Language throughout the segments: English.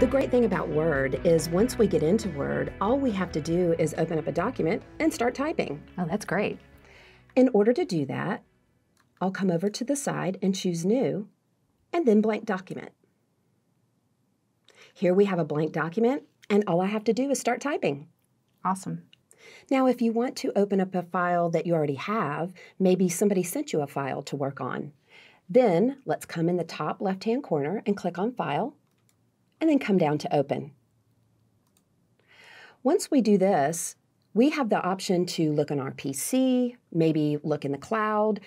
The great thing about Word is once we get into Word, all we have to do is open up a document and start typing. Oh, that's great. In order to do that, I'll come over to the side and choose New, and then Blank Document. Here we have a blank document, and all I have to do is start typing. Awesome. Now, if you want to open up a file that you already have, maybe somebody sent you a file to work on. Then let's come in the top left-hand corner and click on File, and then come down to Open. Once we do this, we have the option to look on our PC, maybe look in the cloud,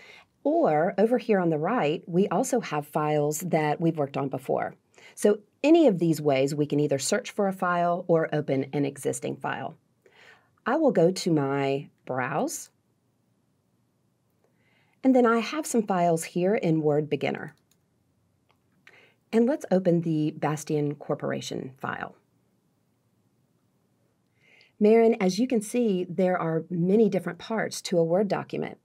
or over here on the right, we also have files that we've worked on before. So any of these ways, we can either search for a file or open an existing file. I will go to my Browse, and then I have some files here in Word Beginner. And let's open the Bastian Corporation file. Marin, as you can see, there are many different parts to a Word document.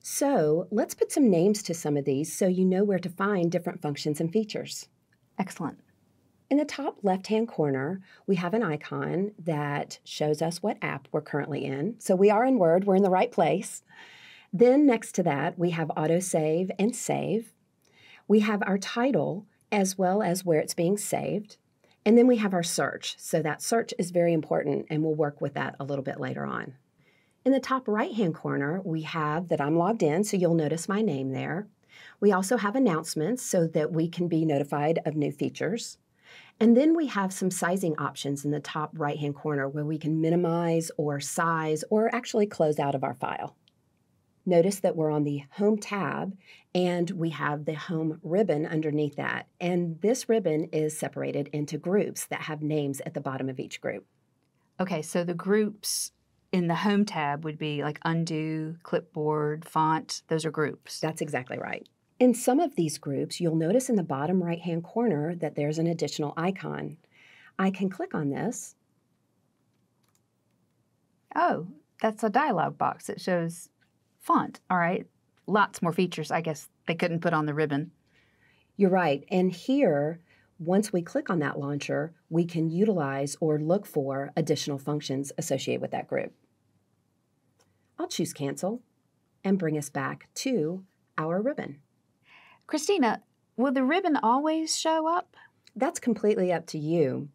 So let's put some names to some of these so you know where to find different functions and features. Excellent. In the top left-hand corner, we have an icon that shows us what app we're currently in. So we are in Word, we're in the right place. Then next to that, we have autosave and save. We have our title as well as where it's being saved. And then we have our search. So that search is very important and we'll work with that a little bit later on. In the top right-hand corner, we have that I'm logged in, so you'll notice my name there. We also have announcements so that we can be notified of new features. And then we have some sizing options in the top right-hand corner where we can minimize or size or actually close out of our file. Notice that we're on the Home tab and we have the Home ribbon underneath that. And this ribbon is separated into groups that have names at the bottom of each group. Okay, so the groups in the Home tab would be like Undo, Clipboard, Font. Those are groups. That's exactly right. In some of these groups, you'll notice in the bottom right-hand corner that there's an additional icon. I can click on this. Oh, that's a dialog box that shows font. All right. Lots more features, I guess, they couldn't put on the ribbon. You're right. And here, once we click on that launcher, we can utilize or look for additional functions associated with that group. I'll choose Cancel and bring us back to our ribbon. Christina, will the ribbon always show up? That's completely up to you.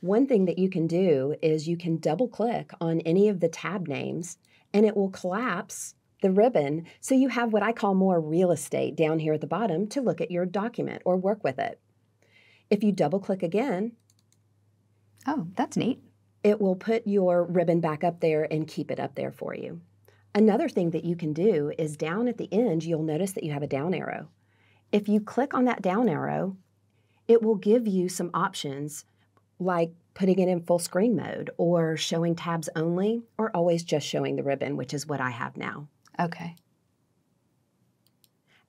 One thing that you can do is you can double click on any of the tab names and it will collapse the ribbon so you have what I call more real estate down here at the bottom to look at your document or work with it. If you double click again, oh, that's neat. It will put your ribbon back up there and keep it up there for you. Another thing that you can do is down at the end, you'll notice that you have a down arrow. If you click on that down arrow, it will give you some options like putting it in full screen mode or showing tabs only or always just showing the ribbon, which is what I have now. Okay.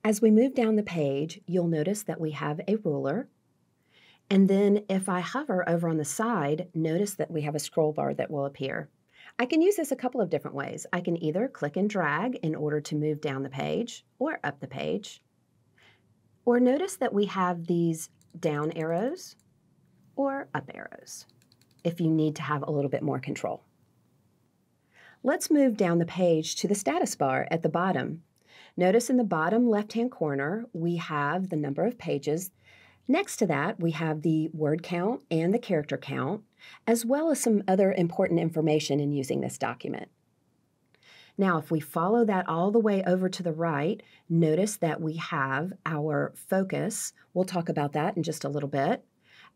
As we move down the page, you'll notice that we have a ruler. And then if I hover over on the side, notice that we have a scroll bar that will appear. I can use this a couple of different ways. I can either click and drag in order to move down the page or up the page. Or notice that we have these down arrows or up arrows if you need to have a little bit more control. Let's move down the page to the status bar at the bottom. Notice in the bottom left-hand corner, we have the number of pages. Next to that, we have the word count and the character count, as well as some other important information in using this document. Now, if we follow that all the way over to the right, notice that we have our focus. We'll talk about that in just a little bit,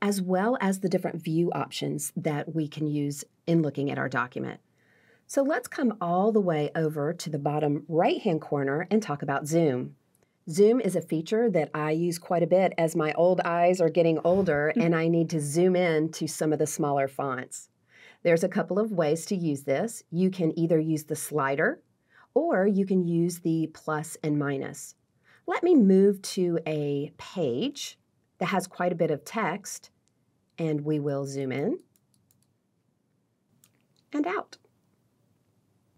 as well as the different view options that we can use in looking at our document. So let's come all the way over to the bottom right-hand corner and talk about Zoom. Zoom is a feature that I use quite a bit as my old eyes are getting older and I need to zoom in to some of the smaller fonts. There's a couple of ways to use this. You can either use the slider or you can use the plus and minus. Let me move to a page that has quite a bit of text and we will zoom in and out.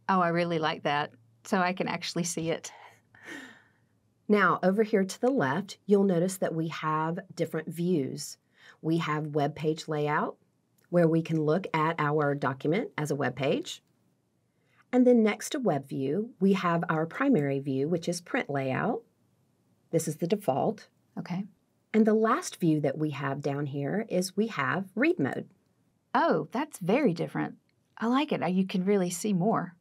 Oh, I really like that. So I can actually see it. Now, over here to the left, you'll notice that we have different views. We have web page layout, where we can look at our document as a web page. And then next to web view, we have our primary view, which is print layout. This is the default. Okay. And the last view that we have down here is we have read mode. Oh, that's very different. I like it. Uh, you can really see more.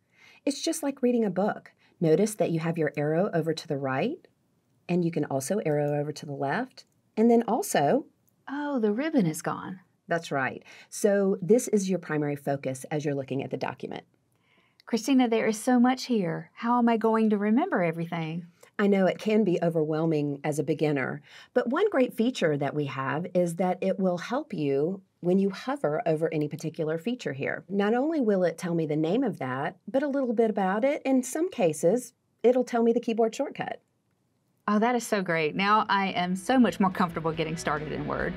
It's just like reading a book. Notice that you have your arrow over to the right, and you can also arrow over to the left. And then also, Oh, the ribbon is gone. that's right. So this is your primary focus as you're looking at the document. Christina, there is so much here. How am I going to remember everything? I know it can be overwhelming as a beginner, but one great feature that we have is that it will help you when you hover over any particular feature here. Not only will it tell me the name of that, but a little bit about it. In some cases, it'll tell me the keyboard shortcut. Oh, that is so great. Now I am so much more comfortable getting started in Word.